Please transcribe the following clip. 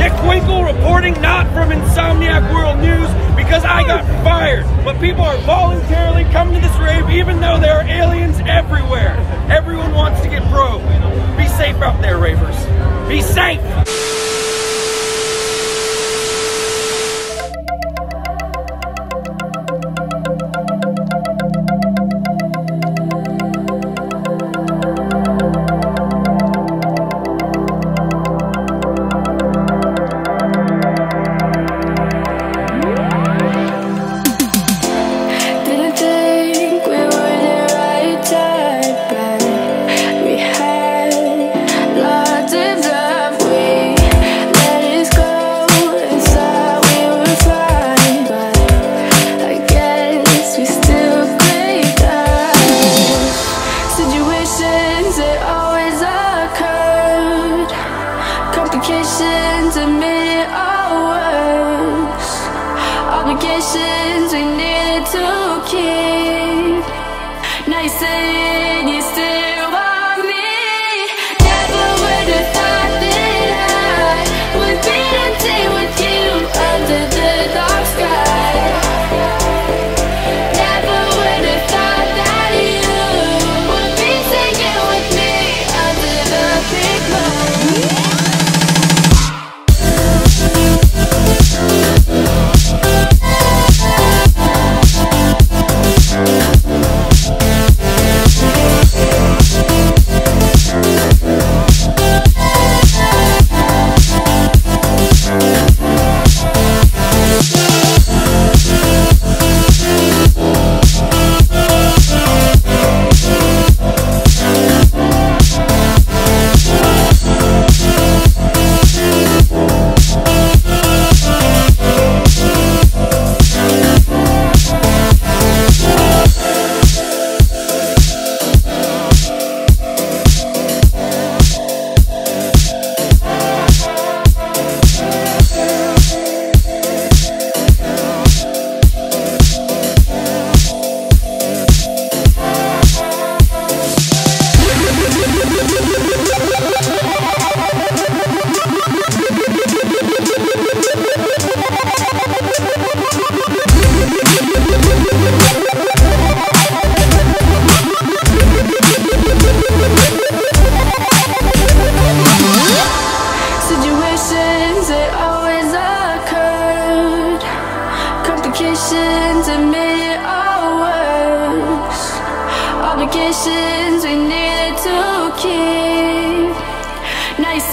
Dick Winkle reporting not from Insomniac World News because I got fired. But people are voluntarily coming to this rave even though there are aliens everywhere. Everyone wants to get broke. Be safe out there, ravers. Be safe! That always occurred, complications a minute or worse. Obligations we needed to keep. Now you're say you still To make it all work, Obligations we needed to keep. Nice